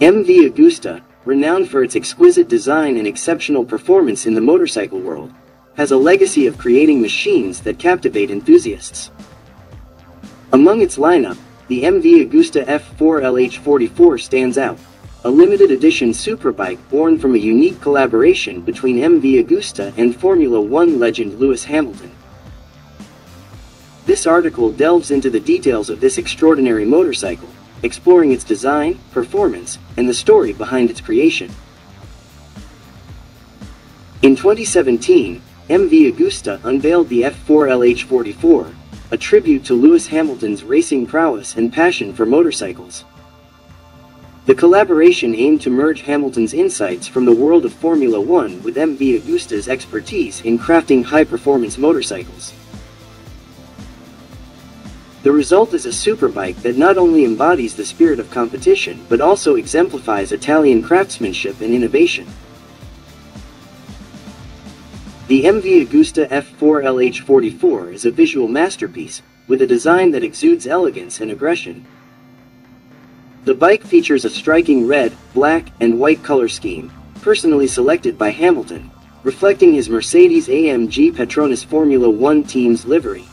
MV Agusta, renowned for its exquisite design and exceptional performance in the motorcycle world, has a legacy of creating machines that captivate enthusiasts. Among its lineup, the MV Agusta F4 LH44 stands out, a limited edition superbike born from a unique collaboration between MV Agusta and Formula One legend Lewis Hamilton. This article delves into the details of this extraordinary motorcycle, exploring its design, performance, and the story behind its creation. In 2017, MV Agusta unveiled the F4 LH44, a tribute to Lewis Hamilton's racing prowess and passion for motorcycles. The collaboration aimed to merge Hamilton's insights from the world of Formula One with MV Agusta's expertise in crafting high-performance motorcycles. The result is a superbike that not only embodies the spirit of competition but also exemplifies Italian craftsmanship and innovation. The MV Agusta F4 LH44 is a visual masterpiece, with a design that exudes elegance and aggression. The bike features a striking red, black, and white color scheme, personally selected by Hamilton, reflecting his Mercedes-AMG Petronas Formula One team's livery.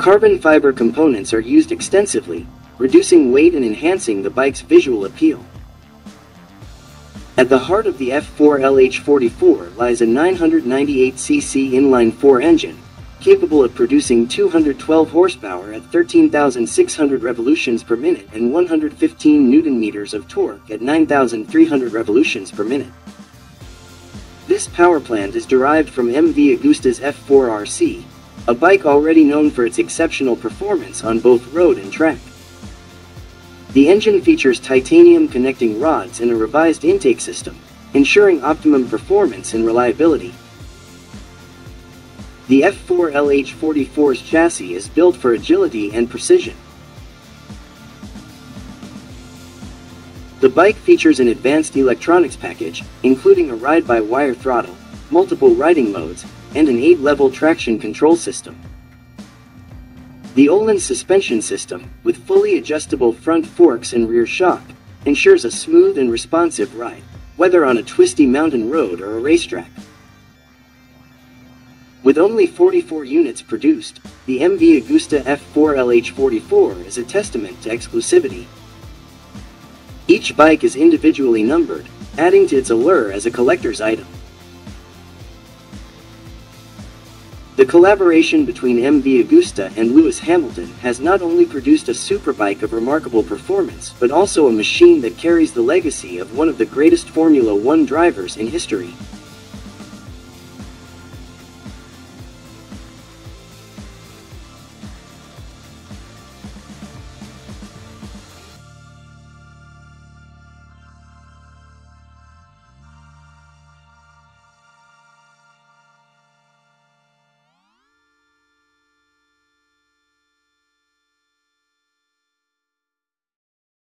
Carbon fiber components are used extensively, reducing weight and enhancing the bike's visual appeal. At the heart of the F4 LH44 lies a 998cc inline-4 engine, capable of producing 212 horsepower at 13,600 revolutions per minute and 115 newton-meters of torque at 9,300 revolutions per minute. This power plant is derived from MV Agusta's F4RC, a bike already known for its exceptional performance on both road and track. The engine features titanium connecting rods and a revised intake system, ensuring optimum performance and reliability. The F4 LH44's chassis is built for agility and precision. The bike features an advanced electronics package, including a ride-by-wire throttle, multiple riding modes, and an 8-level traction control system. The Öhlins suspension system, with fully adjustable front forks and rear shock, ensures a smooth and responsive ride, whether on a twisty mountain road or a racetrack. With only 44 units produced, the MV Agusta F4 LH44 is a testament to exclusivity. Each bike is individually numbered, adding to its allure as a collector's item. The collaboration between MV Agusta and Lewis Hamilton has not only produced a superbike of remarkable performance, but also a machine that carries the legacy of one of the greatest Formula One drivers in history.